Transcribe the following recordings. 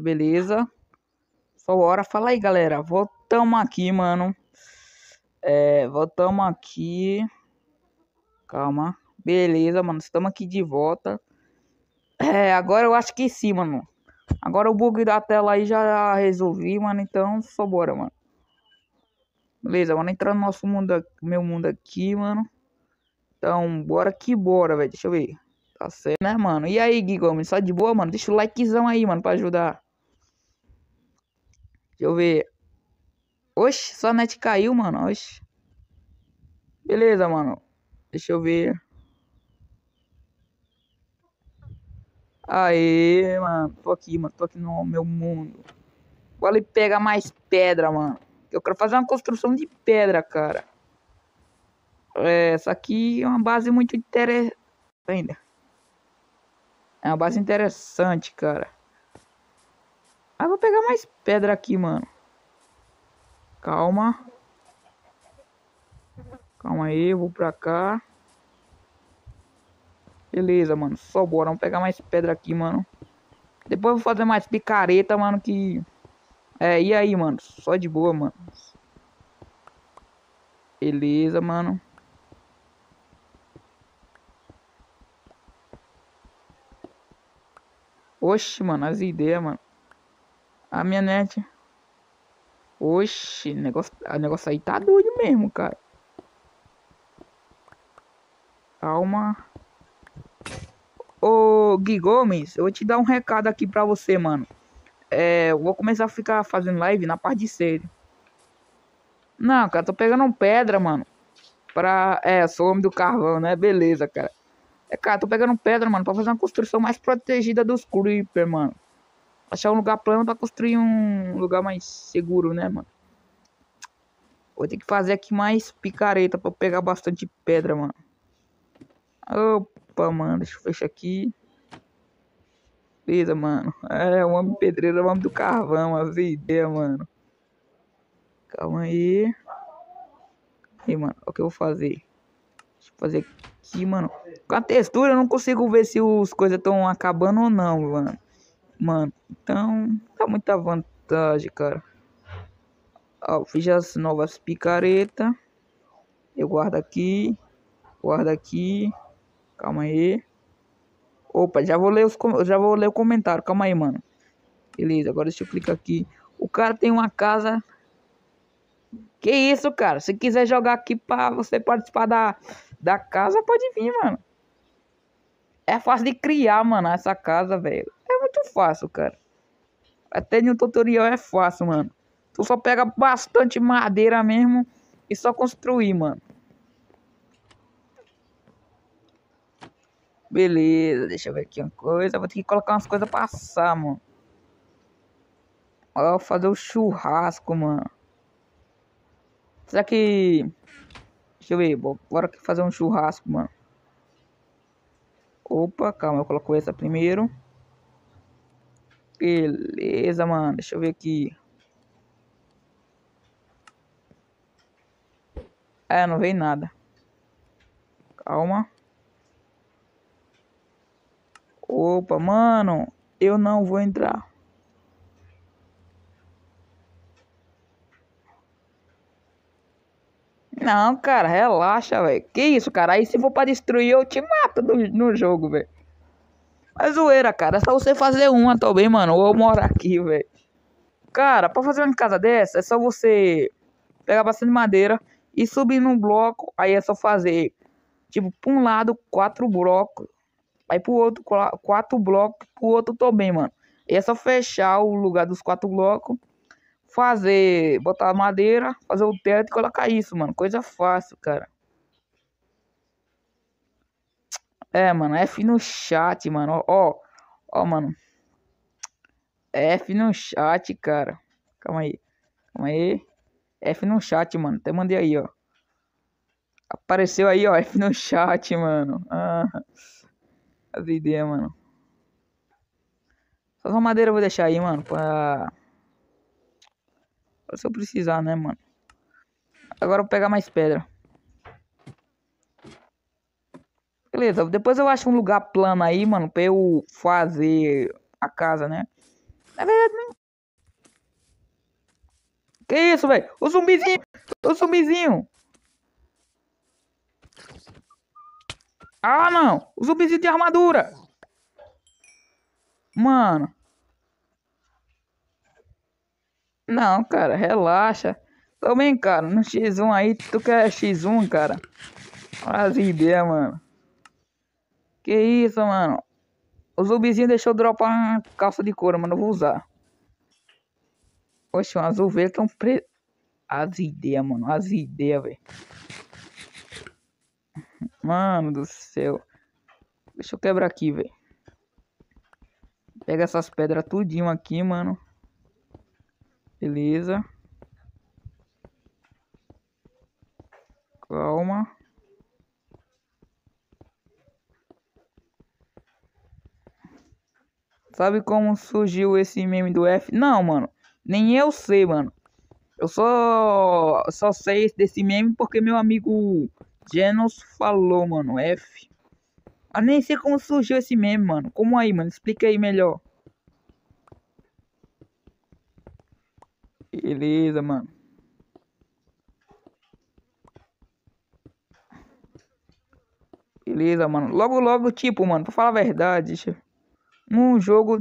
beleza. Só hora. Fala aí, galera. Voltamos aqui, mano. É, voltamos aqui. Calma. Beleza, mano. Estamos aqui de volta. É, agora eu acho que sim, mano. Agora o bug da tela aí já resolvi, mano. Então, só bora, mano. Beleza, mano. Entrar no nosso mundo, meu mundo aqui, mano. Então, bora que bora, velho. Deixa eu ver. Tá certo, né, mano? E aí, Gui Gomes? Só de boa, mano? Deixa o likezão aí, mano, pra ajudar. Deixa eu ver. Oxe, só a net caiu, mano. Oxe. Beleza, mano. Deixa eu ver. Aê, mano. Tô aqui, mano. Tô aqui no meu mundo. Vou ali pegar mais pedra, mano. Eu quero fazer uma construção de pedra, cara. É, essa aqui é uma base muito interessante. É uma base interessante, cara. Ah, vou pegar mais pedra aqui, mano. Calma. Calma aí, vou pra cá. Beleza, mano. Só bora. Vamos pegar mais pedra aqui, mano. Depois eu vou fazer mais picareta, mano, que... É, e aí, mano? Só de boa, mano. Beleza, mano. Oxe, mano, as ideias, mano. A minha net. Oxe, negócio, o negócio aí tá doido mesmo, cara. Calma. Ô, Gui Gomes, eu vou te dar um recado aqui pra você, mano. É, eu vou começar a ficar fazendo live na parte de série. Não, cara, tô pegando pedra, mano. Pra... É, sou homem do carvão, né? Beleza, cara. É, cara, tô pegando pedra, mano, pra fazer uma construção mais protegida dos creeper, mano. Achar um lugar plano pra construir um lugar mais seguro, né, mano? Vou ter que fazer aqui mais picareta pra pegar bastante pedra, mano. Opa, mano, deixa eu fechar aqui. Beleza, mano. É, o homem pedreiro é o homem do carvão, as ideias, mano. Calma aí. Aí, mano, o que eu vou fazer? Deixa eu fazer aqui, mano. Com a textura eu não consigo ver se os coisas estão acabando ou não, mano. Mano, então tá muita vantagem, cara. Ó, fiz as novas picaretas. Eu guardo aqui. Guardo aqui. Calma aí. Opa, já vou ler os já vou ler o comentário. Calma aí, mano. Beleza, agora deixa eu clicar aqui. O cara tem uma casa. Que isso, cara? Se quiser jogar aqui para você participar da, da casa, pode vir, mano. É fácil de criar, mano, essa casa, velho. É muito fácil, cara. Até no tutorial é fácil, mano. Tu só pega bastante madeira mesmo e só construir, mano. Beleza, deixa eu ver aqui uma coisa. Vou ter que colocar umas coisas pra assar, mano. Ó, fazer o churrasco, mano. Será que... Deixa eu ver, bora fazer um churrasco, mano. Opa, calma, eu coloco essa primeiro. Beleza, mano. Deixa eu ver aqui. É, não veio nada. Calma. Opa, mano. Eu não vou entrar. Não, cara, relaxa, velho. Que isso, cara? Aí se for pra destruir, eu te mato no, no jogo, velho. Mas zoeira, cara. É só você fazer uma também, mano. Ou eu moro aqui, velho. Cara, pra fazer uma casa dessa, é só você pegar bastante madeira e subir num bloco. Aí é só fazer, tipo, pra um lado, quatro blocos. Aí pro outro, quatro blocos. Pro outro também, mano. E é só fechar o lugar dos quatro blocos fazer, botar madeira, fazer o teto e colocar isso, mano. Coisa fácil, cara. É, mano, F no chat, mano. Ó, ó, mano. F no chat, cara. Calma aí. Calma aí. F no chat, mano. Até mandei aí, ó. Apareceu aí, ó. F no chat, mano. Ah, as ideias, mano. Só madeira eu vou deixar aí, mano. Pra se eu precisar, né, mano? Agora eu vou pegar mais pedra. Beleza, depois eu acho um lugar plano aí, mano, pra eu fazer a casa, né? Na verdade, não. Que isso, velho? O zumbizinho! O zumbizinho! Ah, não! O zumbizinho de armadura! Mano. Não, cara, relaxa. Também, cara, no X1 aí, tu quer X1, cara? As ideias, mano. Que isso, mano? O zumbizinho deixou dropar uma calça de couro, mano. Eu vou usar. Oxe, um azul verde tão preto. As ideias, mano. As ideias, velho. Mano do céu. Deixa eu quebrar aqui, velho. Pega essas pedras tudinho aqui, mano. Beleza. Calma. Sabe como surgiu esse meme do F? Não, mano. Nem eu sei, mano. Eu só só sei desse meme porque meu amigo Genos falou, mano. F. Ah, nem sei como surgiu esse meme, mano. Como aí, mano? Explica aí melhor. Beleza, mano. Beleza, mano. Logo, logo, tipo, mano, pra falar a verdade, um jogo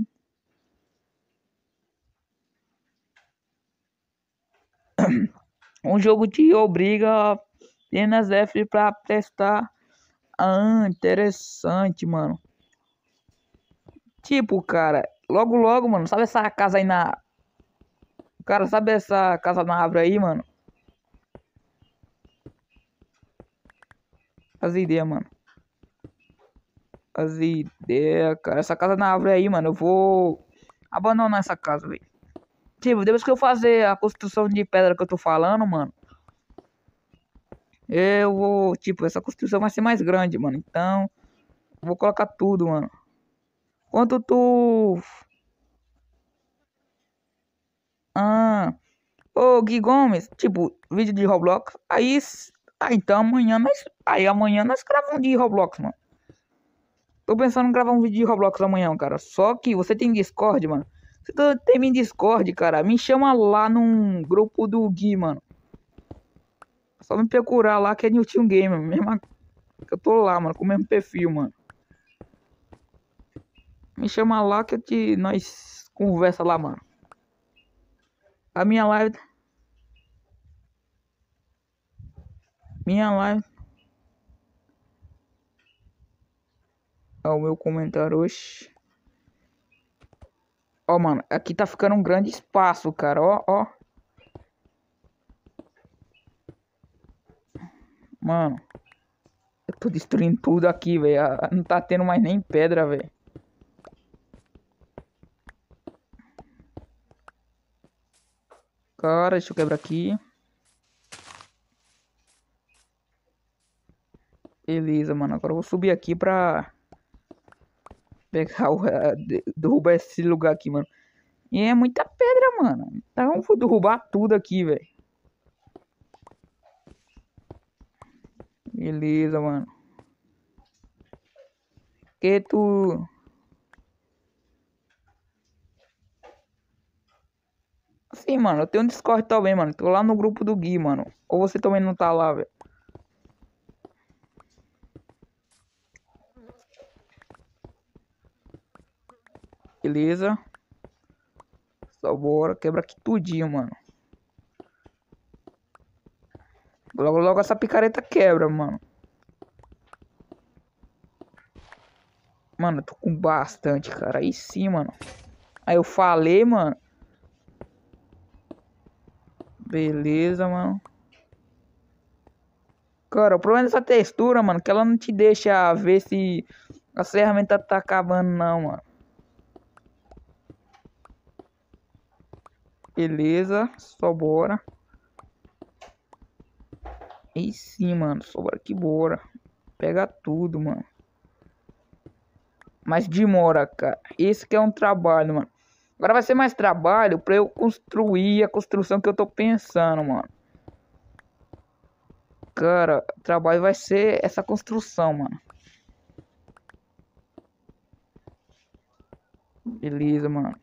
um jogo te obriga apenas F para testar. Ah, interessante, mano. Tipo, cara, logo logo, mano, sabe essa casa aí na Cara, sabe essa casa na árvore aí, mano? As ideias, mano. As ideias, cara. Essa casa na árvore aí, mano. Eu vou abandonar essa casa, velho. Tipo, depois que eu fazer a construção de pedra que eu tô falando, mano. Eu vou, tipo, essa construção vai ser mais grande, mano. Então, vou colocar tudo, mano. Quanto tu... Ah... Ô, Gui Gomes, tipo, vídeo de Roblox. Aí, ah, então amanhã nós... Aí amanhã nós gravamos de Roblox, mano. Tô pensando em gravar um vídeo de Roblox amanhã, cara. Só que você tem Discord, mano. Você tem em Discord, cara. Me chama lá num grupo do Gui, mano. Só me procurar lá que é New Team Game, mesmo eu tô lá, mano, com o mesmo perfil, mano. Me chama lá que te nós conversa lá, mano. A minha live Minha live Ó, o meu comentário hoje. Ó, mano, aqui tá ficando um grande espaço, cara. Ó, ó. Mano. Eu tô destruindo tudo aqui, velho. Não tá tendo mais nem pedra, velho. Cara, deixa eu quebrar aqui. Beleza, mano. Agora eu vou subir aqui pra pegar o. derrubar esse lugar aqui, mano. E é muita pedra, mano. Então vou derrubar tudo aqui, velho. Beleza, mano. Que tu. Sim, mano. Eu tenho um Discord também, mano. Tô lá no grupo do Gui, mano. Ou você também não tá lá, velho. Beleza. Só bora. Quebra aqui tudinho, mano. Logo, logo essa picareta quebra, mano. Mano, eu tô com bastante, cara. Aí sim, mano. Aí eu falei, mano. Beleza, mano. Cara, o problema dessa textura, mano, que ela não te deixa ver se a ferramenta tá acabando, não, mano. Beleza, só bora. E sim, mano, só bora que bora. Pega tudo, mano. Mas demora, cara. Esse que é um trabalho, mano. Agora vai ser mais trabalho pra eu construir a construção que eu tô pensando, mano. Cara, o trabalho vai ser essa construção, mano. Beleza, mano.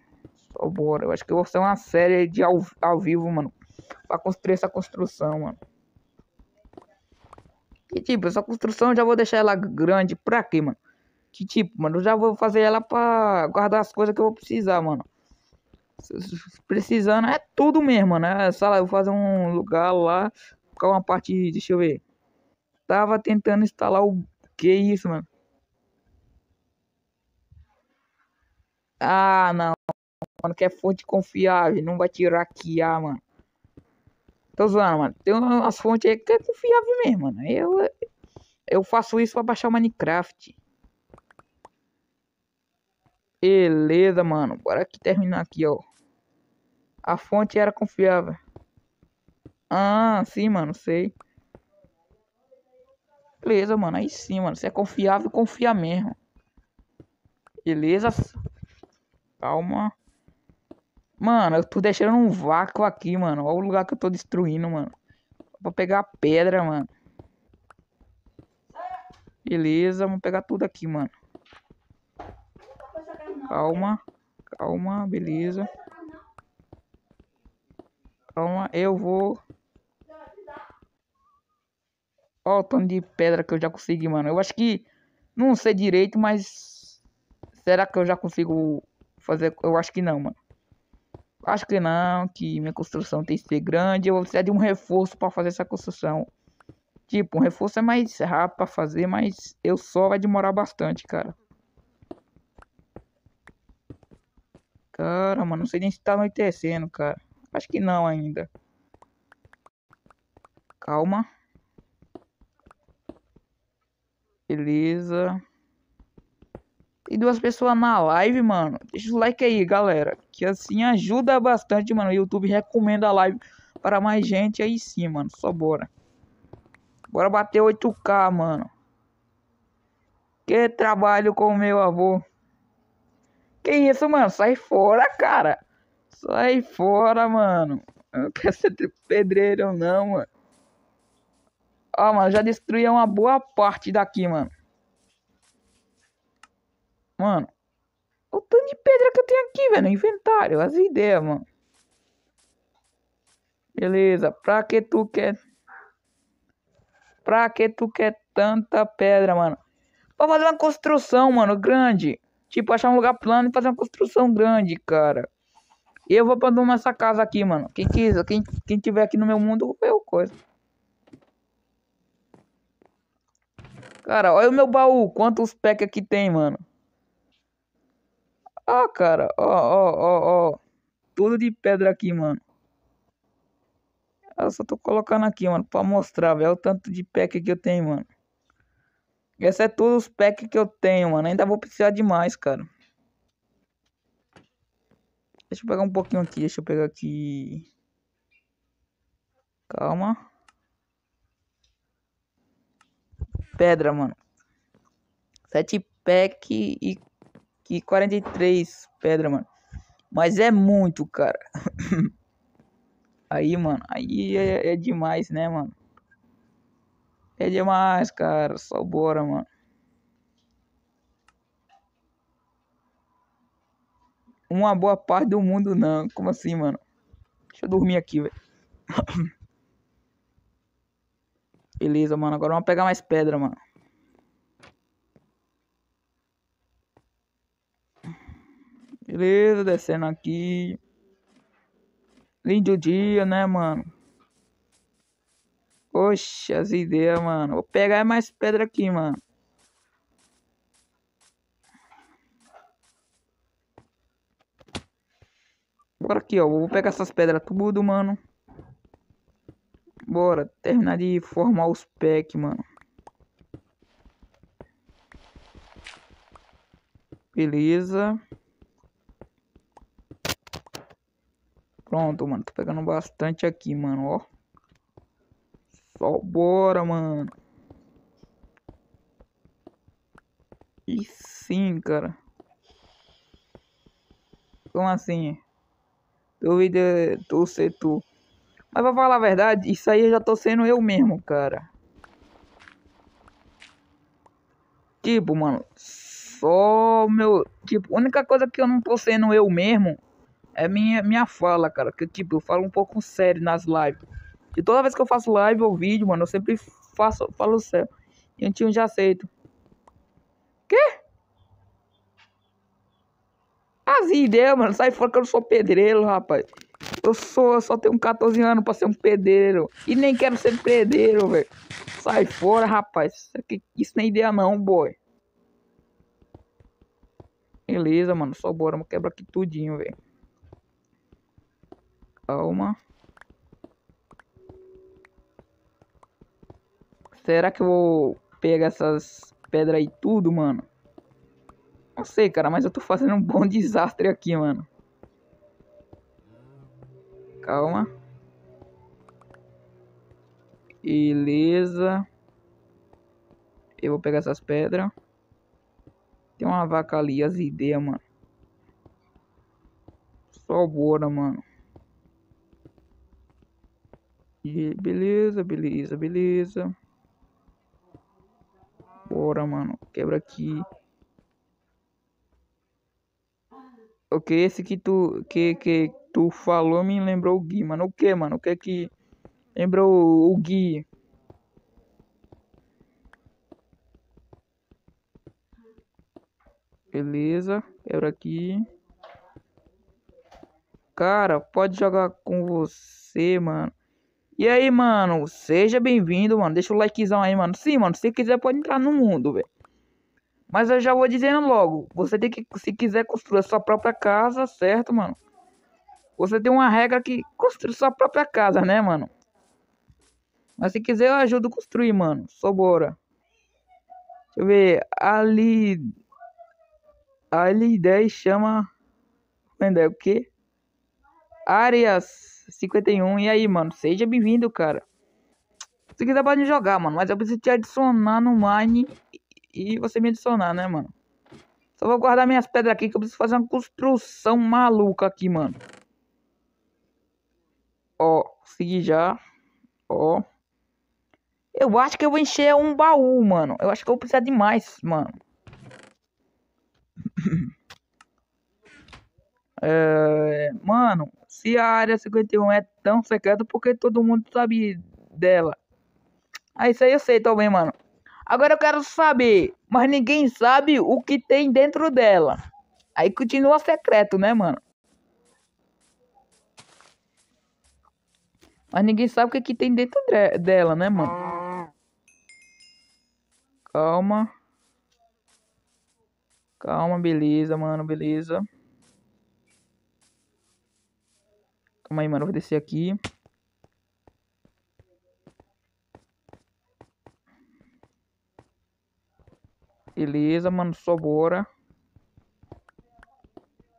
Só bora. Eu acho que eu vou fazer uma série de ao, ao vivo, mano. Pra construir essa construção, mano. Que tipo, essa construção eu já vou deixar ela grande pra quê, mano? Que tipo, mano, eu já vou fazer ela pra guardar as coisas que eu vou precisar, mano. Precisando é tudo mesmo, né? Sei lá, eu vou fazer um lugar lá. Ficar uma parte. Deixa eu ver. Tava tentando instalar o. Que isso, mano? Ah, não. Mano, que é fonte confiável. Não vai tirar aqui, ah, mano. Tô zoando, mano. Tem umas fontes aí que é confiável mesmo, mano. Eu, eu faço isso pra baixar o Minecraft. Beleza, mano. Bora aqui terminar aqui, ó. A fonte era confiável. Ah, sim, mano, sei. Beleza, mano. Aí sim, mano. Se é confiável, confia mesmo. Beleza? Calma. Mano, eu tô deixando um vácuo aqui, mano. Olha o lugar que eu tô destruindo, mano. Pra pegar pedra, mano. Beleza, vamos pegar tudo aqui, mano. Calma. Calma, beleza. Calma, eu vou... Ó o tanto de pedra que eu já consegui, mano. Eu acho que... Não sei direito, mas... Será que eu já consigo fazer? Eu acho que não, mano. Acho que não, que minha construção tem que ser grande. Eu vou precisar de um reforço para fazer essa construção. Tipo, um reforço é mais rápido para fazer, mas eu só vai demorar bastante, cara. Cara, mano, não sei nem se tá anoitecendo, cara. Acho que não ainda. Calma. Beleza. E duas pessoas na live, mano. Deixa o like aí, galera. Que assim ajuda bastante, mano. O YouTube recomenda a live para mais gente. Aí sim, mano. Só bora. Bora bater 8k, mano. Que trabalho com o meu avô. Que isso, mano? Sai fora, cara. Sai fora, mano. Eu não quero ser pedreiro, não, mano. Ó, mano, já destruí uma boa parte daqui, mano. Mano, o tanto de pedra que eu tenho aqui, velho, no inventário. As ideias, mano. Beleza, pra que tu quer... Pra que tu quer tanta pedra, mano? Pra fazer uma construção, mano, grande. Tipo, achar um lugar plano e fazer uma construção grande, cara. E eu vou abandonar essa casa aqui, mano. Quem quiser, quem, quem tiver aqui no meu mundo, eu coisa. Cara, olha o meu baú. Quantos packs aqui tem, mano? Ó, cara, ó, ó, ó, ó. Tudo de pedra aqui, mano. Eu só tô colocando aqui, mano, pra mostrar, velho, o tanto de pack que eu tenho, mano. Esse é tudo os packs que eu tenho, mano. Ainda vou precisar de mais, cara. Deixa eu pegar um pouquinho aqui. Deixa eu pegar aqui. Calma. Pedra, mano. Sete pack e que 43 pedra, mano. Mas é muito, cara. aí, mano, aí é, é, demais, né, mano? É demais, cara. Só bora, mano. Uma boa parte do mundo não. Como assim, mano? Deixa eu dormir aqui, velho. Beleza, mano. Agora vamos pegar mais pedra, mano. Beleza, descendo aqui. Lindo dia, né, mano? Oxe, as ideias, mano. Vou pegar mais pedra aqui, mano. Bora aqui, ó. Vou pegar essas pedras tudo, mano. Bora terminar de formar os packs, mano. Beleza. Pronto, mano. Tô pegando bastante aqui, mano, ó. Só bora, mano. E sim, cara. Como assim? Dúvida tu ser tu. Mas pra falar a verdade, isso aí eu já tô sendo eu mesmo, cara. Tipo, mano. Só meu. Tipo, a única coisa que eu não tô sendo eu mesmo é minha, minha fala, cara. Que tipo, eu falo um pouco sério nas lives. E toda vez que eu faço live ou vídeo, mano, eu sempre faço, falo. E a gente já aceita. Quê? As ideias, mano. Sai fora que eu não sou pedreiro, rapaz. Eu sou, eu só tenho 14 anos pra ser um pedreiro. E nem quero ser pedreiro, velho. Sai fora, rapaz. Isso, isso nem é ideia não, boy. Beleza, mano. Só bora. Vamos quebrar aqui tudinho, velho. Calma. Será que eu vou pegar essas pedras aí tudo, mano? Não sei, cara, mas eu tô fazendo um bom desastre aqui, mano. Calma. Beleza. Eu vou pegar essas pedras. Tem uma vaca ali, as ideias, mano. Só bora, mano. E beleza, beleza, beleza. Bora, mano. Quebra aqui. Ok, esse que tu que, que tu falou me lembrou o Gui, mano. O que, mano? O que é que lembrou o Gui? Beleza, quebra aqui. Cara, pode jogar com você, mano. E aí, mano, seja bem-vindo, mano. Deixa o likezão aí, mano. Sim, mano, se quiser pode entrar no mundo, velho. Mas eu já vou dizendo logo, você tem que, se quiser construir sua própria casa, certo, mano? Você tem uma regra que construir sua própria casa, né, mano? Mas se quiser eu ajudo a construir, mano. Só bora. Deixa eu ver. Ali. Ali 10 chama. Ainda é o quê? Áreas 51. E aí, mano? Seja bem-vindo, cara. Se quiser pode jogar, mano. Mas eu preciso te adicionar no Mine e você me adicionar, né, mano? Só vou guardar minhas pedras aqui que eu preciso fazer uma construção maluca aqui, mano. Ó, segui já. Ó. Eu acho que eu vou encher um baú, mano. Eu acho que eu vou precisar de mais, mano. é, mano, se a área 51 é tão secreta, porque todo mundo sabe dela? Ah, isso aí eu sei também, mano. Agora eu quero saber, mas ninguém sabe o que tem dentro dela. Aí continua secreto, né, mano? Mas ninguém sabe o que, que tem dentro de dela, né, mano? Calma. Calma, beleza, mano, beleza. Calma aí, mano. vou descer aqui. Beleza, mano. Só bora.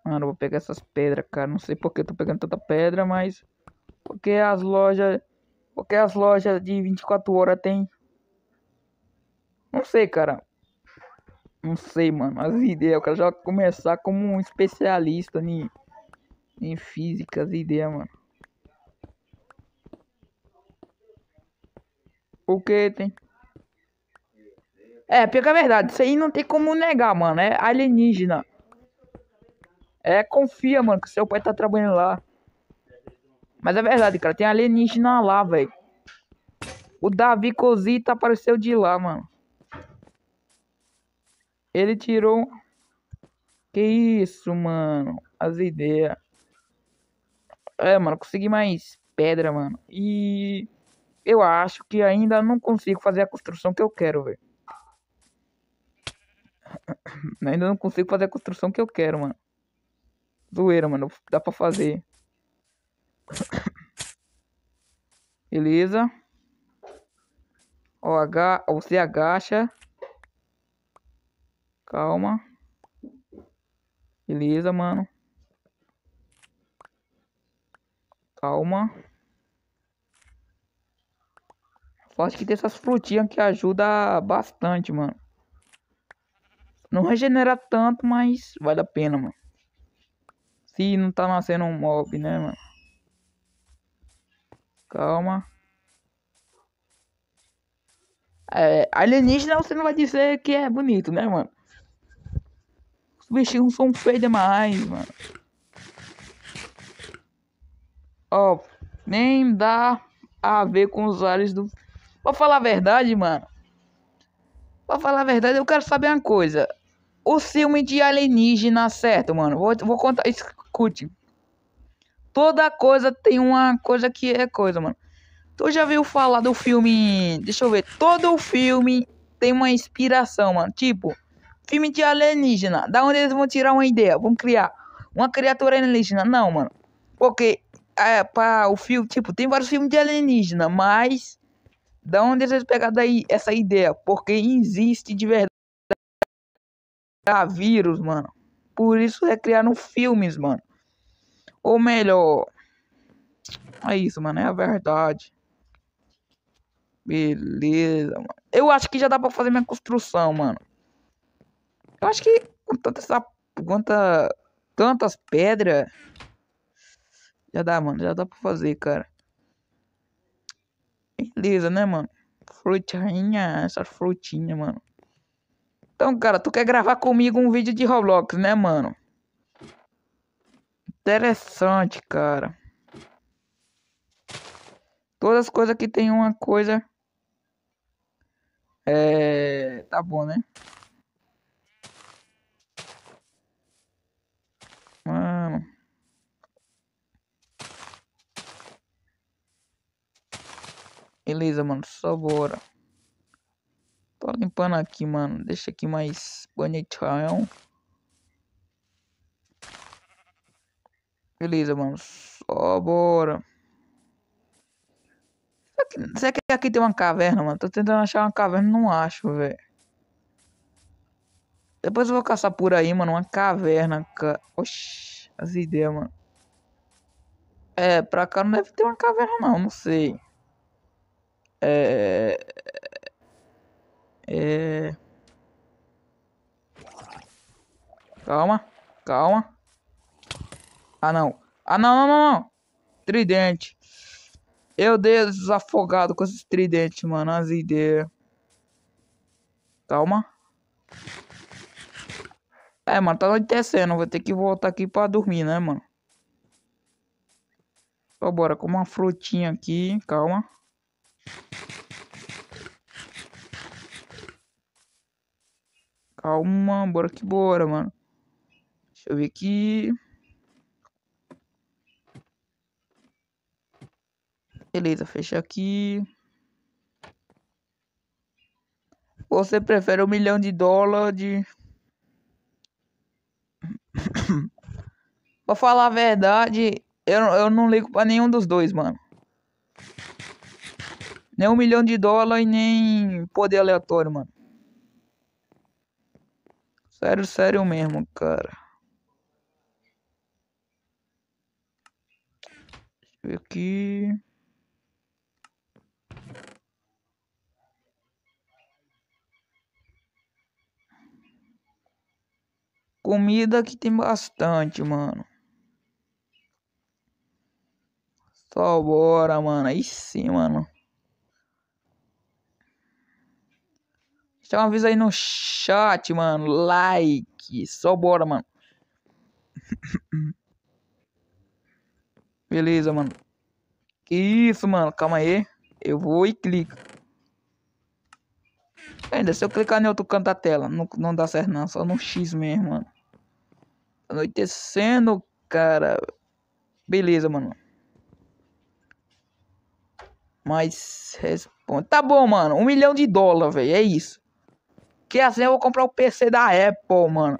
Mano, vou pegar essas pedras, cara. Não sei porque eu tô pegando tanta pedra, mas... Porque as lojas... Porque as lojas de 24 horas tem... Não sei, cara. Não sei, mano. As ideias. Eu quero já começar como um especialista em em física, as ideias, mano. O que tem? É, pior que é verdade. Isso aí não tem como negar, mano. É alienígena. É, confia, mano, que seu pai tá trabalhando lá. Mas é verdade, cara. Tem alienígena lá, velho. O Davi Cosita apareceu de lá, mano. Ele tirou. Que isso, mano. As ideias. É, mano, consegui mais pedra, mano. E eu acho que ainda não consigo fazer a construção que eu quero, velho. Ainda não consigo fazer a construção que eu quero, mano. Zoeira, mano. Dá pra fazer. Beleza. Ó, você agacha. Calma. Beleza, mano. Calma. Acho que tem essas frutinhas que ajuda bastante, mano. Não regenera tanto, mas vale a pena, mano. Se não tá nascendo um mob, né, mano? Calma. É, alienígena você não vai dizer que é bonito, né, mano? Os bichinhos são feios demais, mano. Ó, nem dá a ver com os olhos do. Pra falar a verdade, mano. Pra falar a verdade, eu quero saber uma coisa. O filme de alienígena, certo, mano? Vou, vou contar. Escute. Toda coisa tem uma coisa que é coisa, mano. Tu já viu falar do filme. Deixa eu ver. Todo filme tem uma inspiração, mano. Tipo, filme de alienígena. Da onde eles vão tirar uma ideia? Vão criar uma criatura alienígena? Não, mano. Porque é, para o filme, tipo, tem vários filmes de alienígena, mas da onde eles pegaram daí essa ideia? Porque existe de verdade vírus, mano. Por isso é criaram filmes, mano. Ou melhor, é isso, mano, é a verdade. Beleza, mano. Eu acho que já dá pra fazer minha construção, mano. Eu acho que com tanta, essa, quanta, tantas pedras já dá, mano. Já dá pra fazer, cara. Beleza, né, mano? Frutinha, essa frutinha, mano. Então, cara, tu quer gravar comigo um vídeo de Roblox, né, mano? Interessante, cara. Todas as coisas que tem uma coisa. É. Tá bom, né? Beleza, mano. Só bora. Tô limpando aqui, mano. Deixa aqui mais bonitão. Beleza, mano. Só bora. Será que aqui tem uma caverna, mano? Tô tentando achar uma caverna, não acho, velho. Depois eu vou caçar por aí, mano. Uma caverna. Ca... Oxi, as ideias, mano. É, pra cá não deve ter uma caverna, não. Não sei. É. É. Calma, calma. Ah, não. Ah, não, não, não, não. Tridente. Eu dei desafogado com esses tridentes, mano. As ideias. Calma. É, mano, tá anoitecendo. Vou ter que voltar aqui pra dormir, né, mano? Então, bora com uma frutinha aqui. Calma. Calma, bora que bora, mano. Deixa eu ver aqui. Beleza, fecha aqui. Você prefere um milhão de dólares de... pra falar a verdade, eu, eu não ligo pra nenhum dos dois, mano. Nem um milhão de dólares nem poder aleatório, mano. Sério, sério mesmo, cara. Deixa eu ver aqui. Comida que tem bastante, mano. Só bora, mano. Aí sim, mano. Deixa um aviso aí no chat, mano. Like. Só bora, mano. Beleza, mano. Que isso, mano. Calma aí. Eu vou e clico. Ainda, se eu clicar em outro canto da tela, não, não dá certo não. Só no X mesmo, mano. Anoitecendo, cara. Beleza, mano. Mas responde. Tá bom, mano. Um milhão de dólares, velho. É isso. Que assim eu vou comprar o PC da Apple, mano.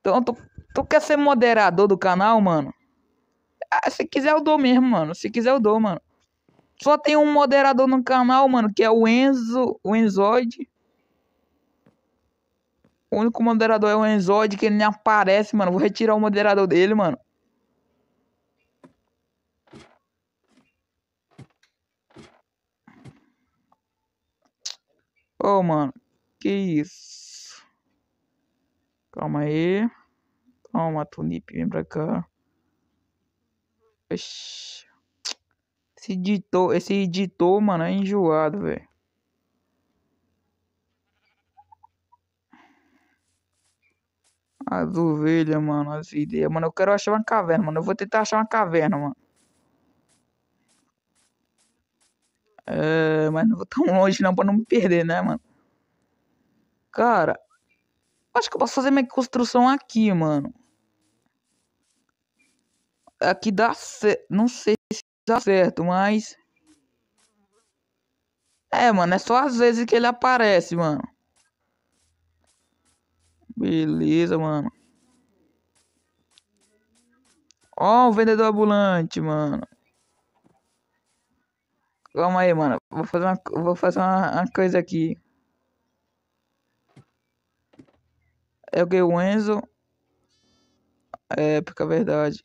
Então, tu, tu quer ser moderador do canal, mano? Ah, se quiser eu dou mesmo, mano. Se quiser eu dou, mano. Só tem um moderador no canal, mano, que é o Enzo, o Enzoid. O único moderador é o Enzoid, que ele nem aparece, mano. Vou retirar o moderador dele, mano. Oh, mano. Que isso? Calma aí. Calma, Tunip. Vem pra cá. Esse editor, esse editor, mano, é enjoado, velho. As ovelhas, mano, as ideias. Mano, eu quero achar uma caverna, mano. Eu vou tentar achar uma caverna, mano. É, mas não vou tão longe não pra não me perder, né, mano? Cara, acho que eu posso fazer minha construção aqui, mano. Aqui dá certo. Não sei se dá certo, mas. É, mano, é só às vezes que ele aparece, mano. Beleza, mano. Ó, o vendedor ambulante, mano. Calma aí, mano. Vou fazer uma, vou fazer uma, uma coisa aqui. O que o Enzo. É, porque é verdade.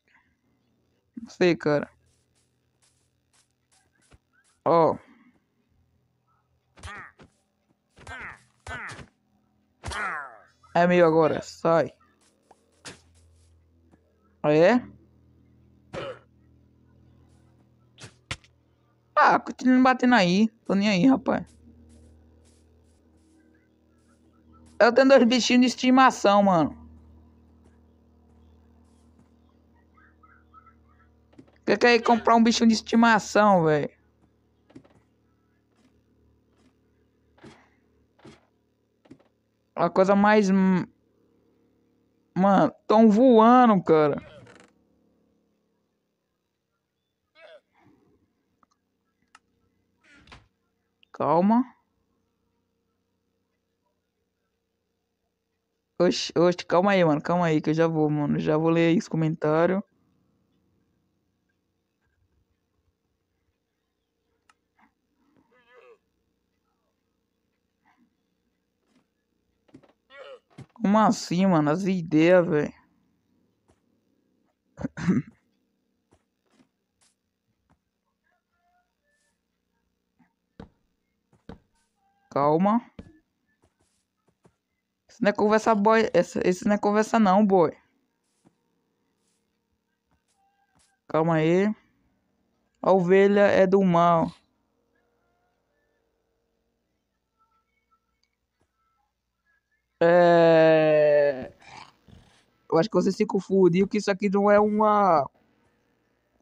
Não sei, cara. Ó. É meu agora, sai. É? Ah, continua batendo aí. Tô nem aí, rapaz. Eu tenho dois bichinhos de estimação, mano. Quer quer comprar um bichinho de estimação, velho? A coisa mais. Mano, tão voando, cara. Calma. Oxe, oxe, calma aí, mano. Calma aí que eu já vou, mano. Já vou ler esse comentário. Como assim, mano? As ideias, velho. Calma. Isso não é conversa boy. Esse não é conversa não, boy. Calma aí. A ovelha é do mal. É... Eu acho que você se confundiu que isso aqui não é uma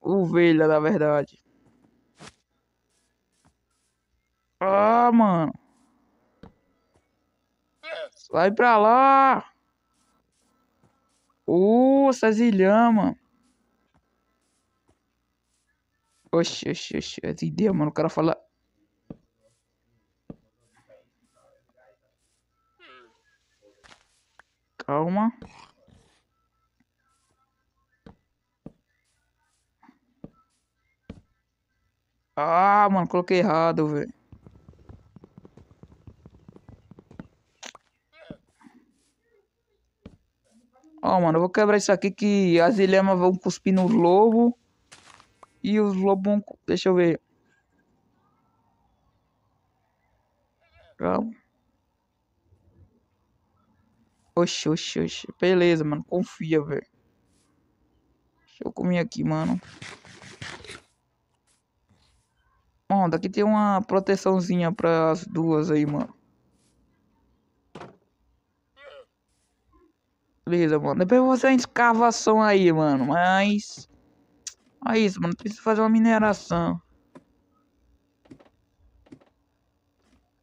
ovelha, na verdade. Ah, mano. Sai pra lá. Uh, Sazilhã, mano. Oxi, oxi, oxi. Essa ideia, mano. O cara fala... Calma. Ah, mano, coloquei errado, velho. Ó, oh, mano, eu vou quebrar isso aqui que as ilhamas vão cuspir no lobo. E os lobos vão... Deixa eu ver. Calma. Oxi, oxi, oxi. Beleza, mano. Confia, velho. Deixa eu comer aqui, mano. Bom, daqui tem uma proteçãozinha para as duas aí, mano. Beleza, mano. Depois eu vou fazer uma escavação aí, mano. Mas... É isso, mano. Preciso fazer uma mineração.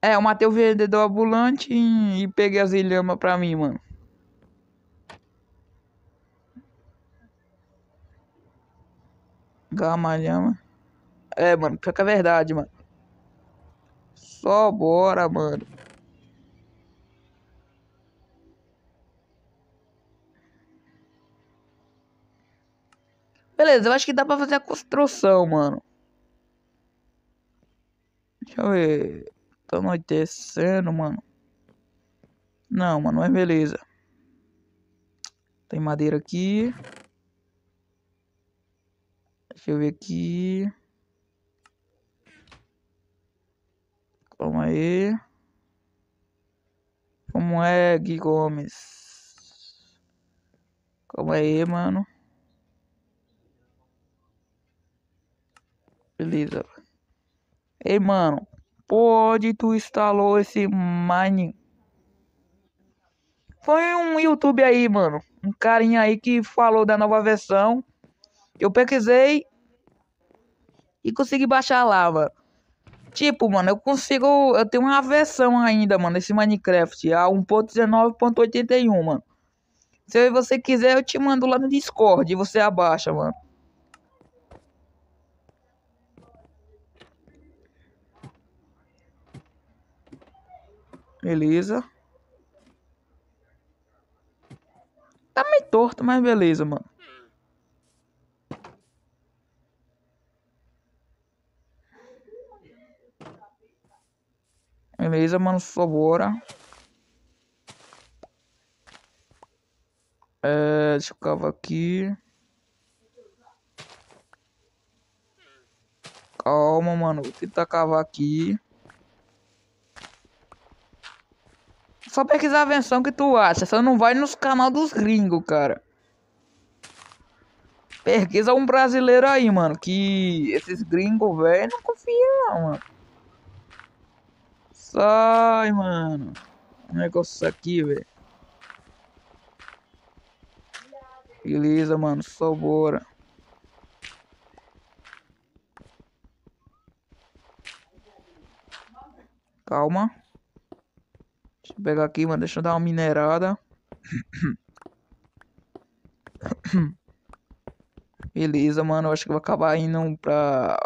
É, eu matei o vendedor ambulante e, e peguei as ilhamas pra mim, mano. Gamalhama. É, mano, pior que é verdade, mano. Só bora, mano. Beleza, eu acho que dá pra fazer a construção, mano. Deixa eu ver. Tá anoitecendo, mano. Não, mano, mas beleza. Tem madeira aqui. Deixa eu ver aqui. Calma aí. Como é, Gui Gomes? Calma aí, mano. Beleza. Ei, mano. Pode tu instalou esse mine. Foi um YouTube aí, mano. Um carinha aí que falou da nova versão. Eu pesquisei e consegui baixar lá, mano. Tipo, mano, eu consigo. Eu tenho uma versão ainda, mano, esse Minecraft. A 1.19.81, mano. Se você quiser, eu te mando lá no Discord e você abaixa, mano. Beleza. Tá meio torto, mas beleza, mano. Beleza, mano, só bora. É, deixa eu cavar aqui. Calma, mano. Vou tentar cavar aqui. Só pesquisar a versão que tu acha. Só não vai nos canal dos gringos, cara. Pesquisa um brasileiro aí, mano. Que esses gringos, velho, não confia não, mano. Sai, mano. O negócio aqui, velho. Beleza, mano. Só bora. Calma. Eu pegar aqui, mano. Deixa eu dar uma minerada. Beleza, mano. Eu acho que vou acabar indo pra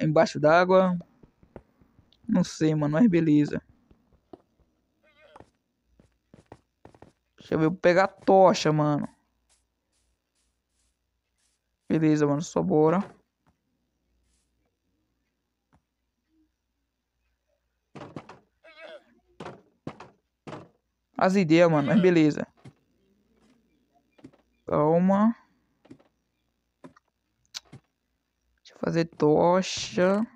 embaixo d'água. Não sei, mano, mas beleza. Deixa eu ver, vou pegar a tocha, mano. Beleza, mano, só bora. As ideias, mano, mas beleza. Calma. Deixa eu fazer tocha.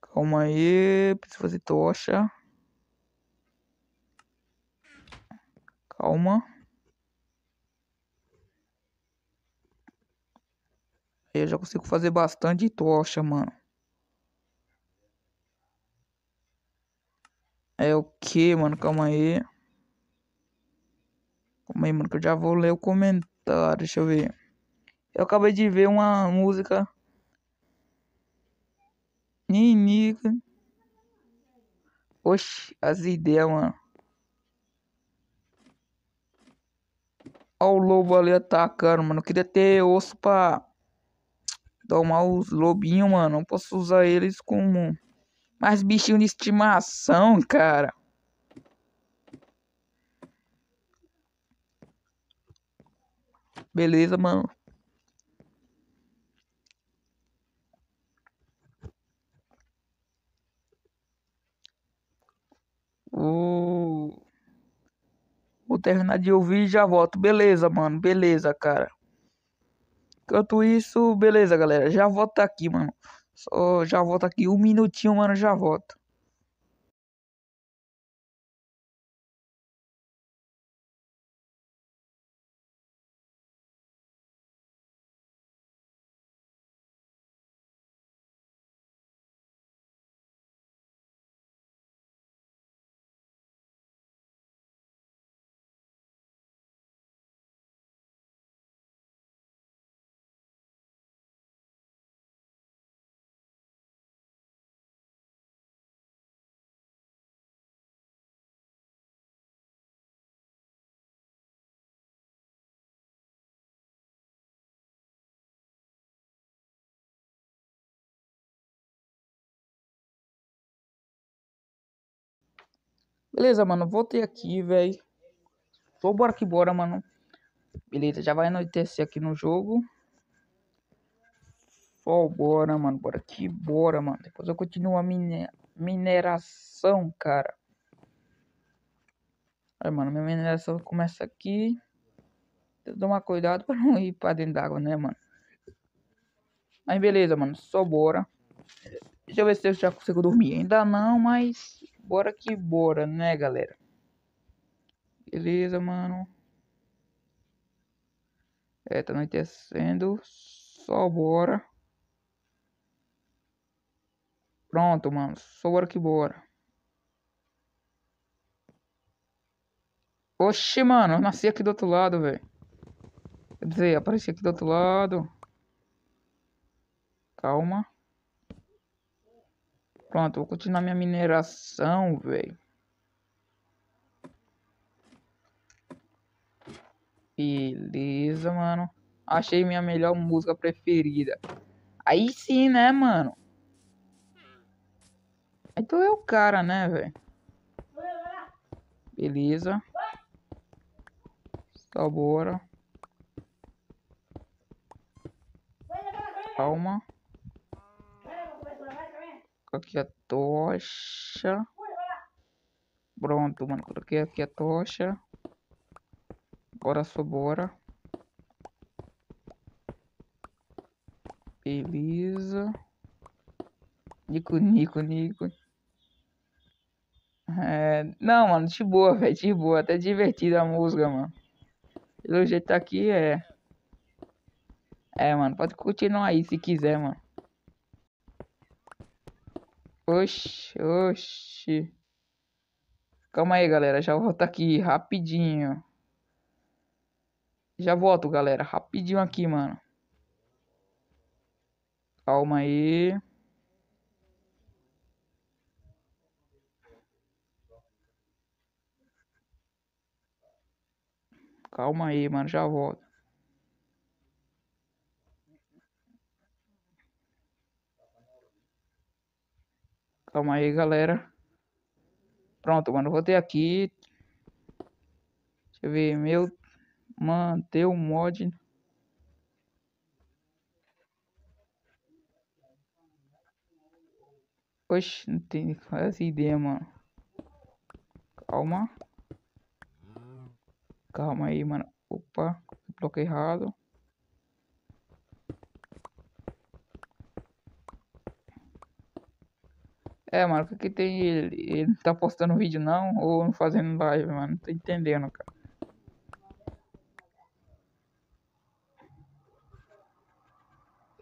Calma aí, preciso fazer tocha. Calma. Aí eu já consigo fazer bastante tocha, mano. É o que, mano? Calma aí. Calma aí, mano, que eu já vou ler o comentário. Deixa eu ver. Eu acabei de ver uma música Niniga. Oxi, as ideias, mano. Olha o lobo ali atacando, mano. Eu queria ter osso pra domar os lobinhos, mano. Não posso usar eles como mais bichinho de estimação, cara. Beleza, mano. Vou... Vou terminar de ouvir e já volto. Beleza, mano. Beleza, cara. Enquanto isso, beleza, galera. Já volto aqui, mano. Só já volto aqui um minutinho, mano. Já volto. Beleza, mano. Voltei aqui, velho. Só bora que bora, mano. Beleza, já vai anoitecer aqui no jogo. Só bora, mano. Bora que bora, mano. Depois eu continuo a mine mineração, cara. Aí, mano, minha mineração começa aqui. Tem que tomar cuidado pra não ir pra dentro d'água, né, mano? Mas beleza, mano. Só bora. Deixa eu ver se eu já consigo dormir. Ainda não, mas Bora que bora, né, galera? Beleza, mano. É, tá anoitecendo. Só bora. Pronto, mano. Só bora que bora. Oxi, mano. Eu nasci aqui do outro lado, velho. Quer dizer, apareci aqui do outro lado. Calma. Pronto, vou continuar minha mineração, velho. Beleza, mano. Achei minha melhor música preferida. Aí sim, né, mano? Então é o cara, né, velho? Beleza. Tá, bora. Calma. Aqui a tocha. Pronto, mano. Coloquei aqui a tocha. Bora só bora. Beleza. Nico, Nico, Nico. É... Não, mano, de boa, velho. De boa. Até divertida a música, mano. Pelo jeito aqui é. É, mano. Pode continuar aí se quiser, mano. Oxi, oxi. Calma aí, galera. Já volto aqui rapidinho. Já volto, galera. Rapidinho aqui, mano. Calma aí. Calma aí, mano. Já volto. Calma aí, galera. Pronto, mano. Voltei aqui. Deixa eu ver. Meu manter o mod Oxe, não tem essa ideia, mano. Calma. Calma aí, mano. Opa, bloqueio errado. É, mano, o que tem ele? Ele não tá postando vídeo não? Ou não fazendo live, mano? Não tô entendendo, cara.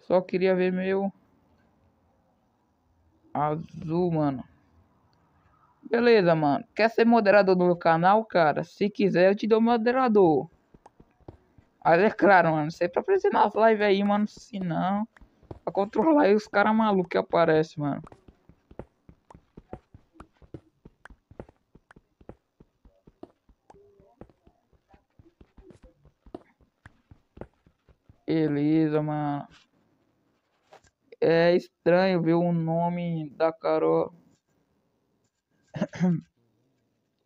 Só queria ver meu azul, mano. Beleza, mano. Quer ser moderador do canal, cara? Se quiser, eu te dou moderador. Mas é claro, mano. Sempre aparecer nas lives aí, mano. Se não, pra controlar aí os caras malucos que aparecem, mano. Beleza, mano. É estranho ver o nome da Carol.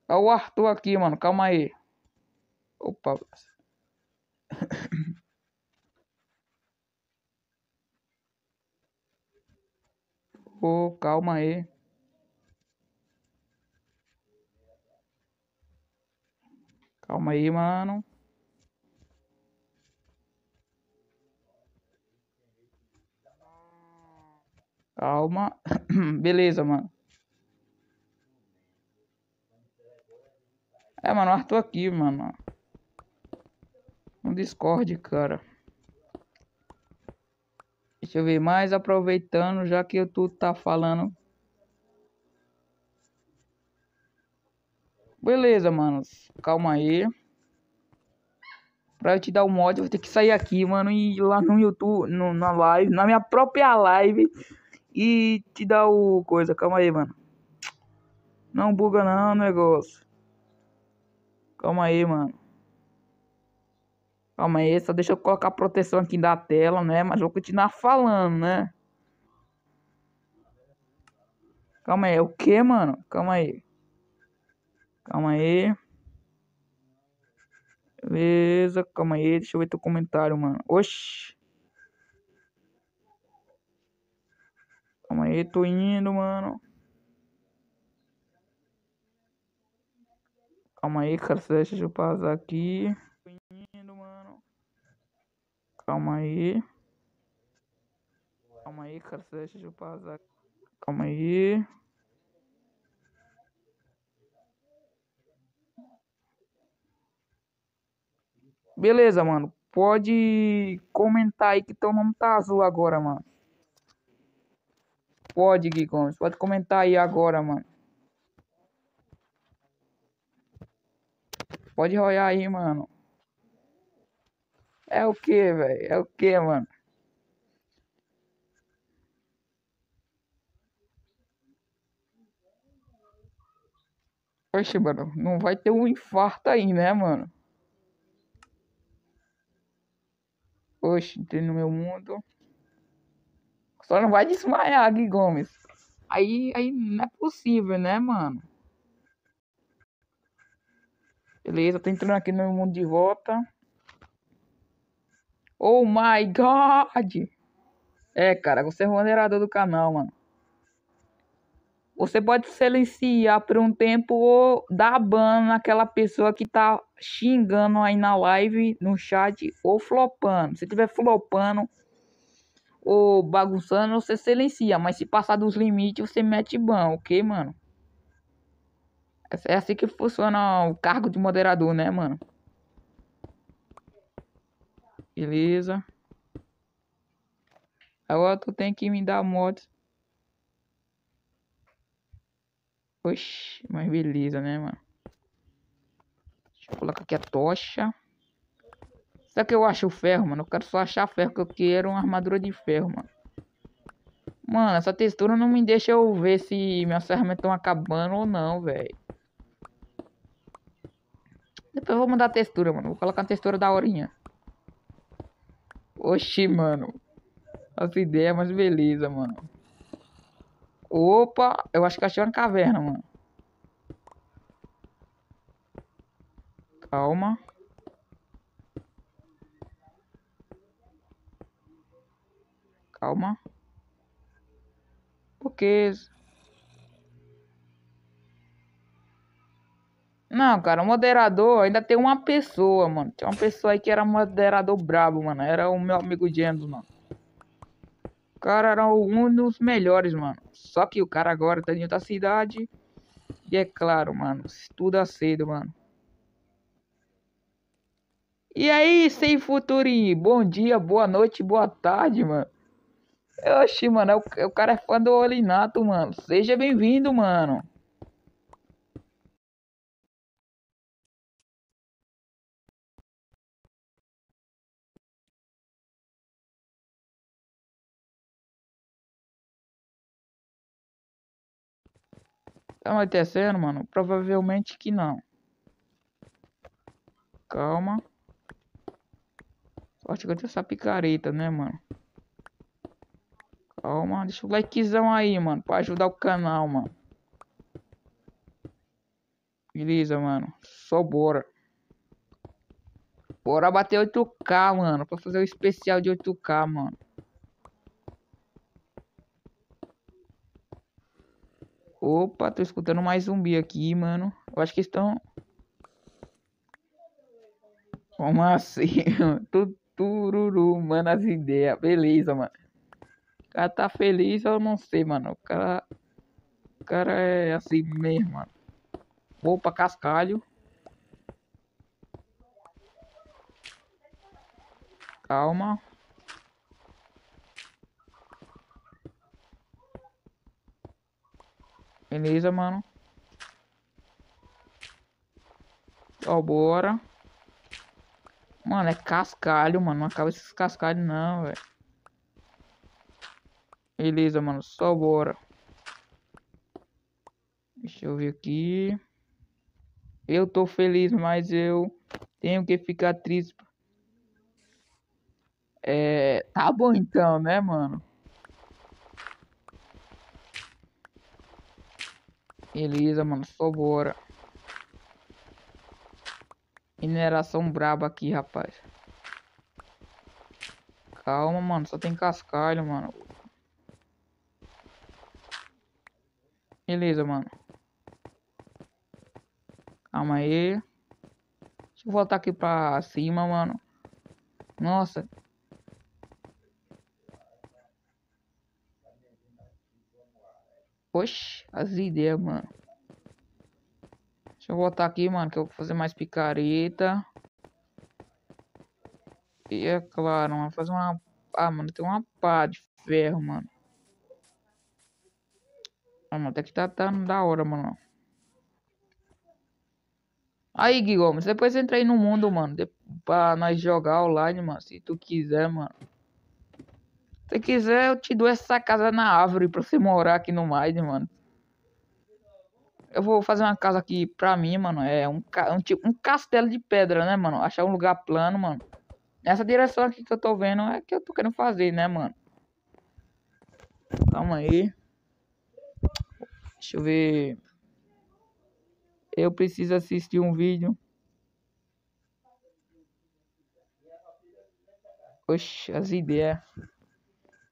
Olha o Arthur aqui, mano. Calma aí. Opa. Ô, oh, calma aí. Calma aí, mano. Calma. Beleza, mano. É, mano, Arthur aqui, mano. No Discord, cara. Deixa eu ver mais, aproveitando, já que tu tá falando. Beleza, mano. Calma aí. Pra eu te dar o mod, eu vou ter que sair aqui, mano, e ir lá no YouTube, no, na live, na minha própria live e te dá o coisa. Calma aí, mano. Não buga não negócio. Calma aí, mano. Calma aí, só deixa eu colocar a proteção aqui da tela, né? Mas vou continuar falando, né? Calma aí, é o que, mano? Calma aí. Calma aí. Beleza, calma aí, deixa eu ver teu comentário, mano. Oxi. Calma aí, tô indo, mano. Calma aí, cara. Deixa eu passar aqui. Calma aí. Calma aí, cara. Deixa eu passar. Calma aí. Beleza, mano. Pode comentar aí que teu nome tá azul agora, mano. Pode, Gui Gomes. Pode comentar aí agora, mano. Pode olhar aí, mano. É o que, velho? É o que, mano? Oxe, mano, não vai ter um infarto aí, né, mano? Oxe, entrei no meu mundo. Só não vai desmaiar, Gui Gomes. Aí, aí não é possível, né, mano? Beleza, tô entrando aqui no meu mundo de volta. Oh my god! É, cara, você é o moderador do canal, mano. Você pode silenciar por um tempo ou dar ban naquela pessoa que tá xingando aí na live, no chat, ou flopando. Se tiver flopando ou bagunçando, você silencia. Mas se passar dos limites, você mete ban, ok, mano? É assim que funciona o cargo de moderador, né, mano? Beleza. Agora tu tem que me dar mods. Oxi, mas beleza, né, mano? Deixa eu colocar aqui a tocha. Será que eu acho ferro, mano? Eu quero só achar ferro, que eu quero uma armadura de ferro, mano. Mano, essa textura não me deixa eu ver se minhas ferramentas estão acabando ou não, velho. Depois eu vou mudar a textura, mano. Vou colocar a textura da horinha. Oxi, mano. As ideias, mas beleza, mano. Opa, eu acho que achei uma caverna, mano. Calma. Calma. Porque... Não, cara, o moderador ainda tem uma pessoa, mano. Tinha uma pessoa aí que era moderador brabo, mano. Era o meu amigo James, mano. O cara era um dos melhores, mano. Só que o cara agora tá em outra cidade. E é claro, mano, estuda cedo, mano. E aí, sem futurinho? Bom dia, boa noite, boa tarde, mano. Oxi, mano, o, o cara é fã do Olinato, mano. Seja bem-vindo, mano. Tá anoitecendo, mano? Provavelmente que não. Calma. Sorte que eu tenho essa picareta, né, mano? Calma, deixa o likezão aí, mano, pra ajudar o canal, mano. Beleza, mano. Só bora. Bora bater 8k, mano, pra fazer o especial de 8k, mano. Opa, tô escutando mais zumbi aqui, mano. Eu acho que estão... Como assim? Tururu, mano, as ideias. Beleza, mano. Cara tá feliz, eu não sei, mano. O cara... O cara é assim mesmo, mano. Vou pra cascalho. Calma. Beleza, mano. Ó, bora. Mano, é cascalho, mano. Não acaba esses cascalhos, não, velho. Beleza, mano. Só bora. Deixa eu ver aqui. Eu tô feliz, mas eu tenho que ficar triste. É... Tá bom então, né, mano? Beleza, mano. Só bora. Mineração braba aqui, rapaz. Calma, mano. Só tem cascalho, mano. Beleza, mano. Calma aí. Deixa eu voltar aqui pra cima, mano. Nossa. Oxe, as ideias, mano. Deixa eu voltar aqui, mano, que eu vou fazer mais picareta. E é claro, mano, fazer uma... Ah, mano, tem uma pá de ferro, mano. Ah, mano, até que tá, tá da hora, mano. Aí, Gui Gomes, depois entra aí no mundo, mano. De, pra nós jogar online, mano. Se tu quiser, mano. Se quiser, eu te dou essa casa na árvore pra você morar aqui no Mine, mano. Eu vou fazer uma casa aqui pra mim, mano. É um, um, tipo, um castelo de pedra, né, mano? Achar um lugar plano, mano. Nessa direção aqui que eu tô vendo é que eu tô querendo fazer, né, mano? Calma aí. Deixa eu ver. Eu preciso assistir um vídeo. Oxe, as ideias.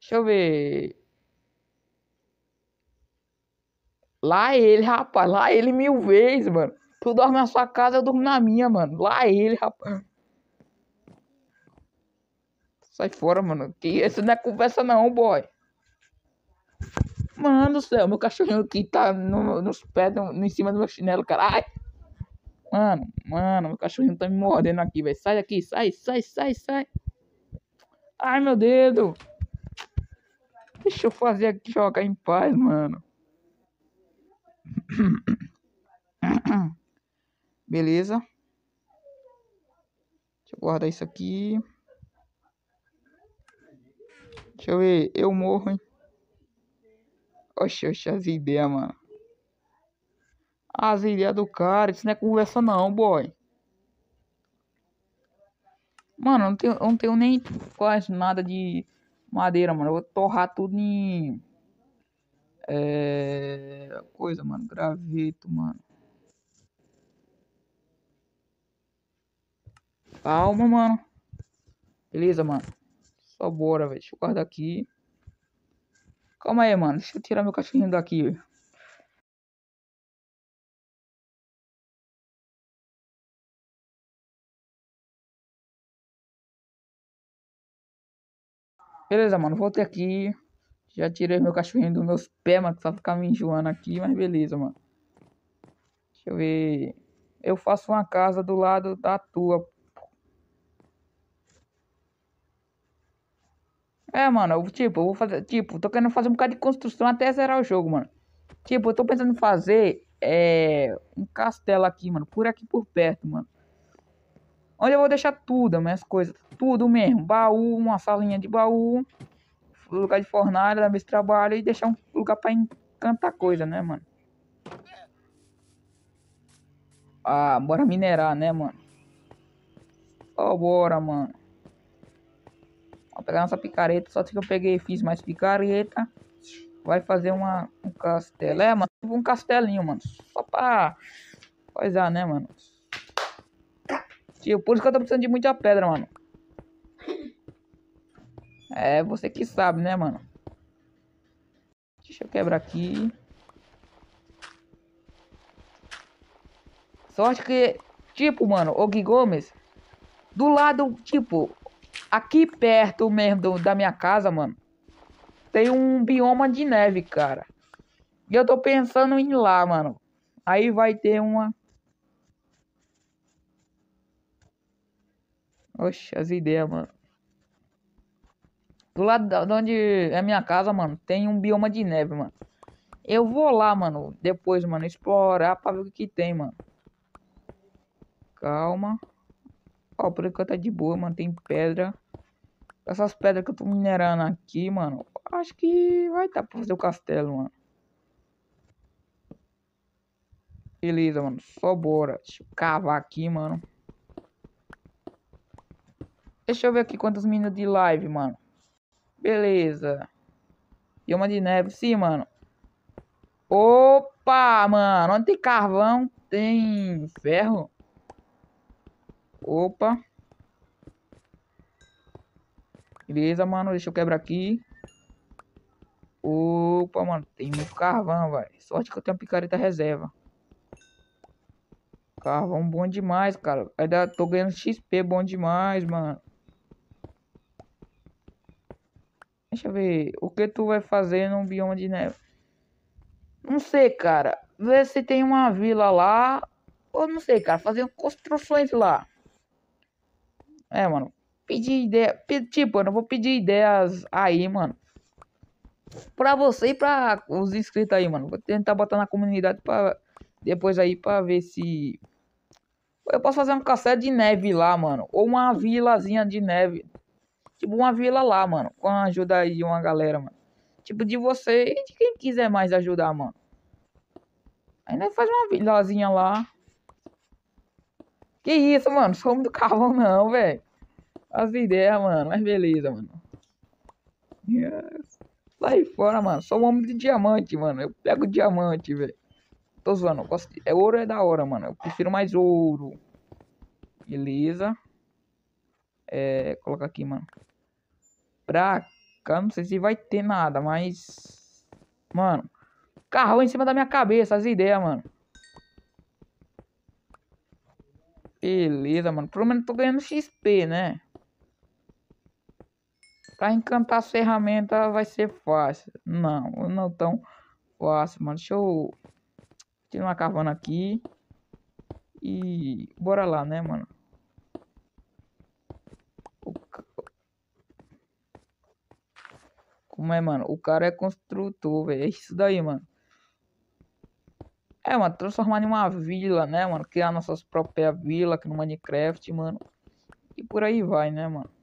Deixa eu ver. Lá ele, rapaz. Lá ele mil vezes, mano. Tu dorme na sua casa, eu durmo na minha, mano. Lá ele, rapaz. Sai fora, mano. Que isso não é conversa não, boy. Mano do céu, meu cachorrinho aqui tá no, nos pés, no, em cima do meu chinelo, caralho. Mano, mano, meu cachorrinho tá me mordendo aqui, velho. Sai daqui, sai, sai, sai, sai. Ai, meu dedo. Deixa eu fazer aqui, jogar em paz, mano. Beleza. Deixa eu guardar isso aqui. Deixa eu ver. Eu morro, hein? Oxe, oxe, as ideias, mano. As ideias do cara. Isso não é conversa não, boy. Mano, eu não tenho, eu não tenho nem quase nada de madeira, mano. Eu vou torrar tudo em... É... Coisa, mano. Graveto, mano. Calma, mano. Beleza, mano. Só bora, velho. Deixa eu guardar aqui. Calma aí, mano. Deixa eu tirar meu cachorrinho daqui. Beleza, mano. Voltei aqui. Já tirei meu cachorrinho dos meus pés, mano. Só ficar me enjoando aqui. Mas beleza, mano. Deixa eu ver. Eu faço uma casa do lado da tua. É, mano, eu, tipo, eu vou fazer. Tipo, tô querendo fazer um bocado de construção até zerar o jogo, mano. Tipo, eu tô pensando em fazer é, um castelo aqui, mano. Por aqui por perto, mano. Onde eu vou deixar tudo, as minhas coisas. Tudo mesmo. Baú, uma salinha de baú. Lugar de fornalha, da mesa de trabalho. E deixar um lugar pra encantar coisa, né, mano? Ah, bora minerar, né, mano? Ó, oh, bora, mano. Vou pegar nossa picareta. Só que eu peguei fiz mais picareta. Vai fazer uma, um castelo. É, mano. Um castelinho, mano. Só pra coisar, né, mano? Tipo, por isso que eu tô precisando de muita pedra, mano. É, você que sabe, né, mano? Deixa eu quebrar aqui. Sorte que, tipo, mano, o Gui Gomes, do lado, tipo, Aqui perto mesmo do, da minha casa, mano, tem um bioma de neve, cara. E eu tô pensando em ir lá, mano. Aí vai ter uma. Oxe, as ideias, mano. Do lado de onde é minha casa, mano, tem um bioma de neve, mano. Eu vou lá, mano, depois, mano, explorar pra ver o que tem, mano. Calma. Ó, por enquanto tá de boa, mano. Tem pedra. Essas pedras que eu tô minerando aqui, mano. Acho que vai dar pra fazer o castelo, mano. Beleza, mano. Só bora. Deixa eu cavar aqui, mano. Deixa eu ver aqui quantos minutos de live, mano. Beleza. E uma de neve. Sim, mano. Opa, mano. Onde tem carvão, tem ferro. Opa. Beleza, mano. Deixa eu quebrar aqui. Opa, mano. Tem muito carvão, velho. Sorte que eu tenho uma picareta reserva. Carvão bom demais, cara. Ainda tô ganhando XP bom demais, mano. Deixa eu ver. O que tu vai fazer num bioma de neve? Não sei, cara. Vê se tem uma vila lá. Ou não sei, cara. Fazer construções lá. É, mano. Pedir ideia. Tipo, eu não vou pedir ideias aí, mano. Pra você e pra os inscritos aí, mano. Vou tentar botar na comunidade pra depois aí pra ver se. Eu posso fazer um castelo de neve lá, mano. Ou uma vilazinha de neve. Tipo uma vila lá, mano. Com a ajuda aí de uma galera, mano. Tipo de você e de quem quiser mais ajudar, mano. Nós faz uma vilazinha lá. Que isso, mano? Somos do carvão não, velho. As ideias, mano. Mas beleza, mano. Yes. Sai fora, mano. Sou um homem de diamante, mano. Eu pego diamante, velho. Tô zoando. Gosto de... É ouro é da hora, mano. Eu prefiro mais ouro. Beleza. É... Coloca aqui, mano. Pra cá, não sei se vai ter nada, mas... Mano. Carro em cima da minha cabeça. As ideias, mano. Beleza, mano. Pelo menos tô ganhando XP, né? Pra encantar as ferramentas vai ser fácil. Não, não tão fácil, mano. Deixa eu tirar uma aqui. E bora lá, né, mano? Como é, mano? O cara é construtor, velho. É isso daí, mano. É, mano, transformar em uma vila, né, mano? Criar nossas próprias vilas aqui no Minecraft, mano. E por aí vai, né, mano?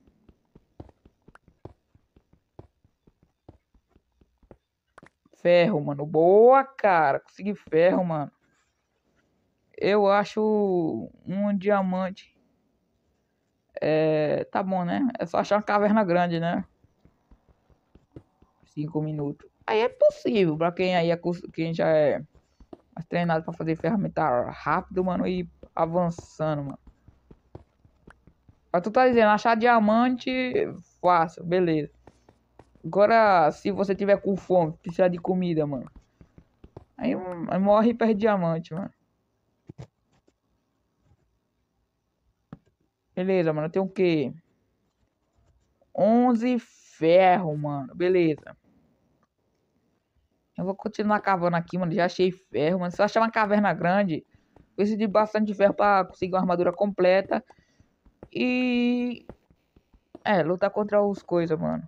Ferro, mano. Boa, cara. Consegui ferro, mano. Eu acho um diamante. É, tá bom, né? É só achar uma caverna grande, né? Cinco minutos. Aí é possível, pra quem aí é, quem já é treinado pra fazer ferramenta rápido, mano, e avançando, mano. Mas tu tá dizendo, achar diamante fácil, beleza. Agora, se você tiver com fome, precisar de comida, mano. Aí, aí morre e perde diamante, mano. Beleza, mano. Tem o quê? 11 ferro, mano. Beleza. Eu vou continuar cavando aqui, mano. Já achei ferro, mano. Se eu achar uma caverna grande, preciso de bastante ferro pra conseguir uma armadura completa. E... É, lutar contra os coisas, mano.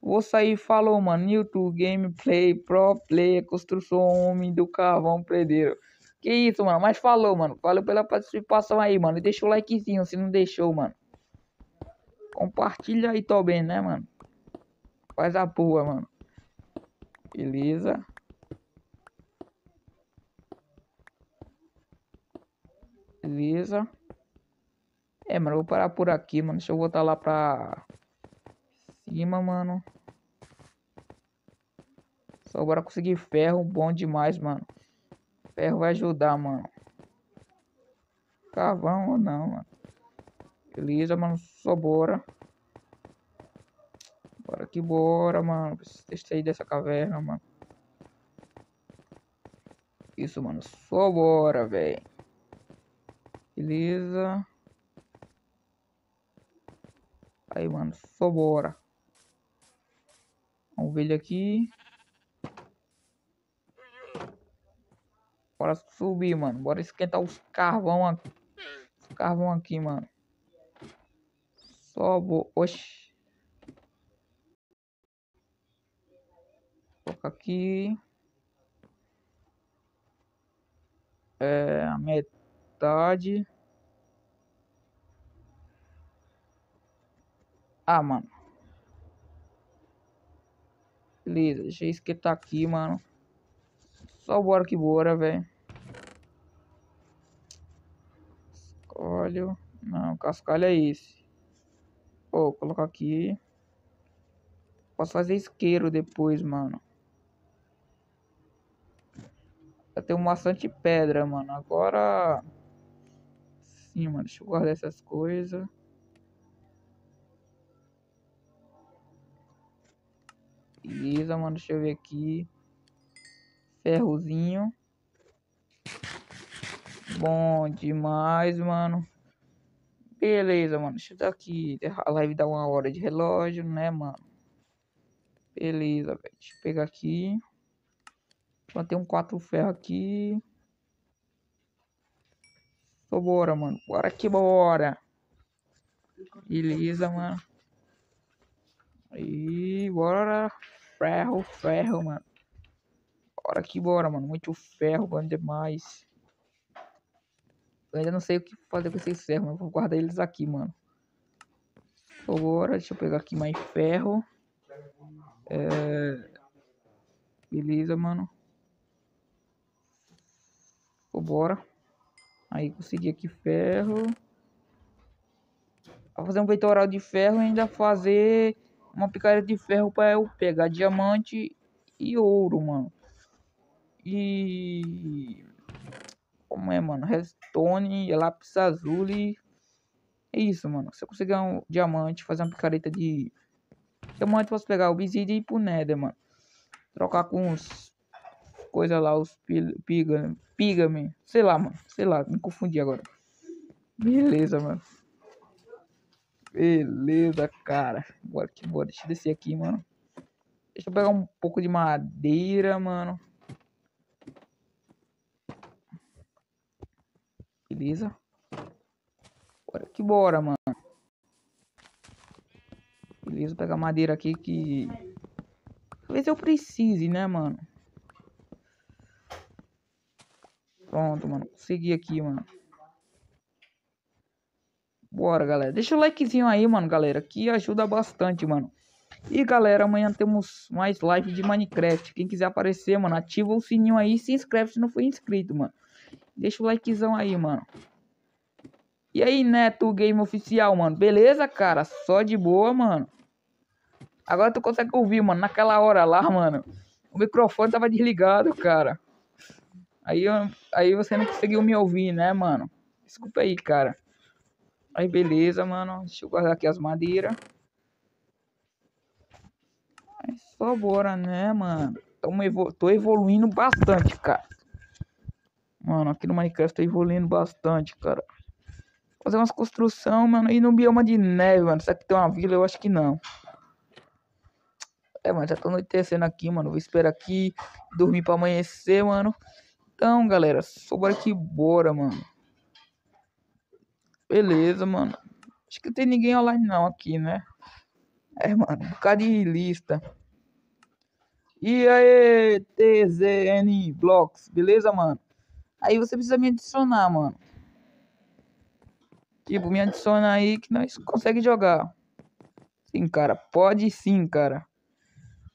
Vou sair falou, mano. YouTube, gameplay, pro player, construção, homem do carvão, predeiro. Que isso, mano. Mas falou, mano. Valeu pela participação aí, mano. Deixa o likezinho se não deixou, mano. Compartilha aí também, né, mano? Faz a boa, mano. Beleza. Beleza. É, mano, vou parar por aqui, mano. Deixa eu voltar lá pra cima, mano. Só agora conseguir ferro, bom demais, mano. Ferro vai ajudar, mano. Carvão ou não, mano. Beleza, mano. Só bora. Bora que bora, mano. Preciso sair dessa caverna, mano. Isso, mano. Só bora, velho. Beleza. Aí, mano. Só bora. Vamos ver ele aqui. Bora subir, mano. Bora esquentar os carvão aqui. Os carvão aqui, mano. Só vou... Oxi. colocar aqui. É, a metade. Ah, mano. Beleza, deixa eu esquentar aqui, mano. Só bora que bora, velho. Cascalho. Não, cascalho é esse. Vou colocar aqui. Posso fazer isqueiro depois, mano. Eu tenho bastante pedra, mano. Agora... Sim, mano. Deixa eu guardar essas coisas. Beleza, mano. Deixa eu ver aqui. Ferrozinho. Bom demais, mano. Beleza, mano. Deixa eu dar aqui. A live dá uma hora de relógio, né, mano? Beleza, velho. Deixa eu pegar aqui. Plantei um quatro ferro aqui. Tô bora, mano. Bora que bora. Beleza, mano. E bora. Ferro, ferro, mano. Bora que bora, mano. Muito ferro, bom demais. Eu ainda não sei o que fazer com esses ferros, mas vou guardar eles aqui, mano. Bora, deixa eu pegar aqui mais ferro. É... Beleza, mano. Bora. Aí consegui aqui ferro. Vou fazer um peitoral de ferro e ainda fazer uma picareta de ferro para eu pegar diamante e ouro, mano. E como é, mano? Redstone, lápis azul e é isso, mano. Se eu conseguir um diamante, fazer uma picareta de diamante, posso pegar o obsidian e ir pro nether, mano. Trocar com os coisa lá, os piga, piga, sei lá, mano. Sei lá, me confundi agora. Beleza, mano. Beleza, cara. Bora que bora. Deixa eu descer aqui, mano. Deixa eu pegar um pouco de madeira, mano. Beleza. Bora que bora, mano. Beleza, pegar madeira aqui que... Talvez eu precise, né, mano? Pronto, mano. Consegui aqui, mano. Bora, galera. Deixa o likezinho aí, mano, galera. Que ajuda bastante, mano. E, galera, amanhã temos mais live de Minecraft. Quem quiser aparecer, mano, ativa o sininho aí se inscreve se não for inscrito, mano. Deixa o likezão aí, mano. E aí, Neto Game Oficial, mano. Beleza, cara? Só de boa, mano. Agora tu consegue ouvir, mano. Naquela hora lá, mano. O microfone tava desligado, cara. Aí, eu, aí você não conseguiu me ouvir, né, mano? Desculpa aí, cara. Aí, beleza, mano. Deixa eu guardar aqui as madeiras. É só bora, né, mano? Tamo evolu tô evoluindo bastante, cara. Mano, aqui no Minecraft tô evoluindo bastante, cara fazer umas construção, mano, e no bioma de neve, mano. Será que tem uma vila? Eu acho que não. É, mano, já tô anoitecendo aqui, mano. Vou esperar aqui, dormir pra amanhecer, mano. Então, galera, sobra aqui, bora, mano. Beleza, mano. Acho que não tem ninguém online não aqui, né? É, mano, um bocado de lista. E aí, TZN Blocks, beleza, mano? Aí você precisa me adicionar, mano. Tipo, me adiciona aí que nós consegue jogar. Sim, cara. Pode sim, cara.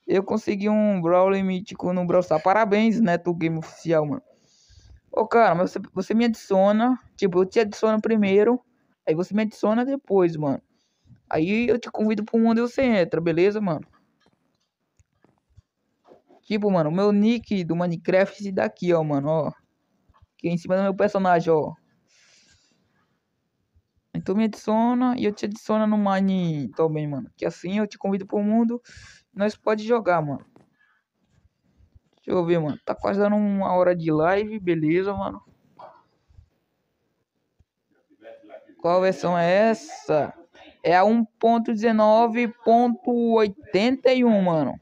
Eu consegui um Brawler mítico no Brawl. Parabéns, Neto Game Oficial, mano. Ô, cara, mas você, você me adiciona. Tipo, eu te adiciono primeiro. Aí você me adiciona depois, mano. Aí eu te convido pro mundo e você entra, beleza, mano? Tipo, mano, o meu nick do Minecraft esse daqui, ó, mano, ó. Aqui em cima do meu personagem, ó. Então me adiciona e eu te adiciono no Mine também, mano. Que assim eu te convido pro mundo nós pode jogar, mano. Deixa eu ver, mano. Tá quase dando uma hora de live, beleza, mano. Qual versão é essa? É a 1.19.81, mano.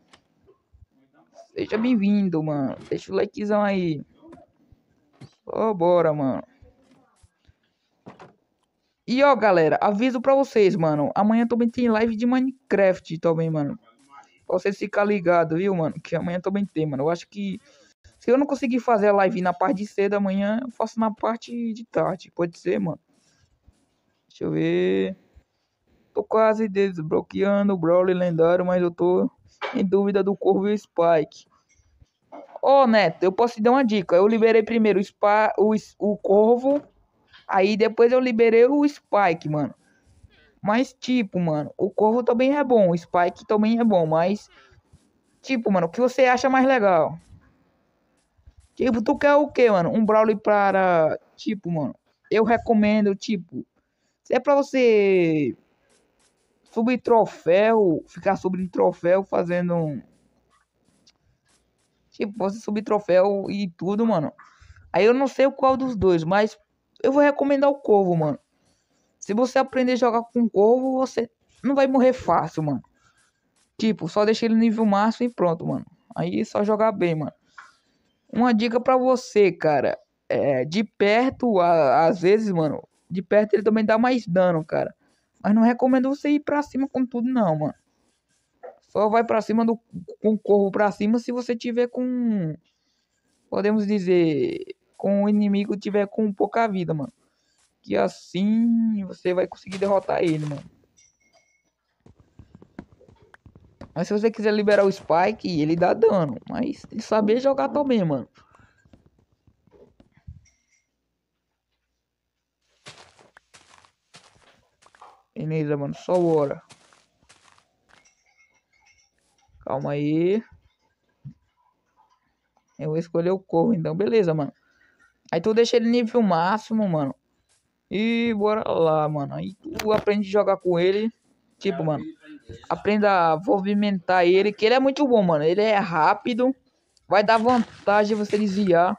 Seja bem-vindo, mano. Deixa o likezão aí. Oh, bora, mano. E ó, galera, aviso pra vocês, mano. Amanhã também tem live de Minecraft também, mano. Pra vocês ficarem ligados, viu, mano? Que amanhã também tem, mano. Eu acho que se eu não conseguir fazer a live na parte de cedo amanhã, eu faço na parte de tarde. Pode ser, mano. Deixa eu ver. Tô quase desbloqueando o Brawler lendário, mas eu tô em dúvida do Corvo e o Spike. Ô, oh, Neto, eu posso te dar uma dica. Eu liberei primeiro o, Spa, o, o Corvo Aí depois eu liberei o Spike, mano. Mas, tipo, mano, o Corvo também é bom. O Spike também é bom, mas... Tipo, mano, o que você acha mais legal? Tipo, tu quer o que, mano? Um Brawler para... Tipo, mano, eu recomendo, tipo... Se é pra você... Subir troféu, ficar subindo troféu, fazendo... Tipo, você subir troféu e tudo, mano. Aí eu não sei qual dos dois, mas eu vou recomendar o Corvo, mano. Se você aprender a jogar com Corvo, você não vai morrer fácil, mano. Tipo, só deixa ele no nível máximo e pronto, mano. Aí é só jogar bem, mano. Uma dica pra você, cara. É, de perto, a, às vezes, mano. De perto ele também dá mais dano, cara. Mas não recomendo você ir pra cima com tudo, não, mano. Só vai pra cima do com o corvo pra cima se você tiver com. Podemos dizer. Com o inimigo tiver com pouca vida, mano. Que assim você vai conseguir derrotar ele, mano. Mas se você quiser liberar o Spike, ele dá dano. Mas saber jogar também, mano. Beleza, mano. Só bora. Calma aí. Eu vou escolher o corvo, então. Beleza, mano. Aí tu deixa ele nível máximo, mano. E bora lá, mano. Aí tu aprende a jogar com ele. Tipo, mano. Aprenda a movimentar ele. Que ele é muito bom, mano. Ele é rápido. Vai dar vantagem você desviar.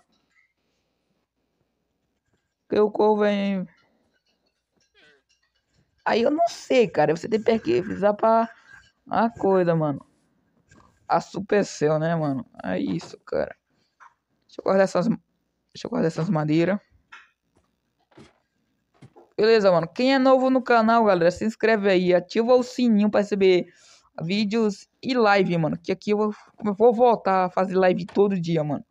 Porque o corvo vem... Aí eu não sei, cara. Você tem que pesquisar pra uma coisa, mano. A Supercell, né, mano? É isso, cara. Deixa eu guardar essas. Deixa eu guardar essas madeiras. Beleza, mano. Quem é novo no canal, galera, se inscreve aí. Ativa o sininho pra receber vídeos e live, mano. Que aqui eu vou, eu vou voltar a fazer live todo dia, mano.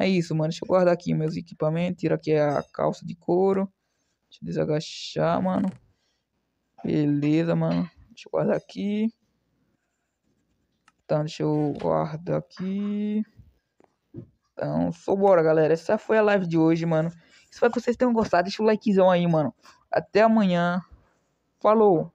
É isso, mano. Deixa eu guardar aqui meus equipamentos. Tira aqui a calça de couro. Deixa eu desagachar, mano. Beleza, mano. Deixa eu guardar aqui. Então, deixa eu guardar aqui. Então, sou bora, galera. Essa foi a live de hoje, mano. Espero que vocês tenham gostado. Deixa o likezão aí, mano. Até amanhã. Falou!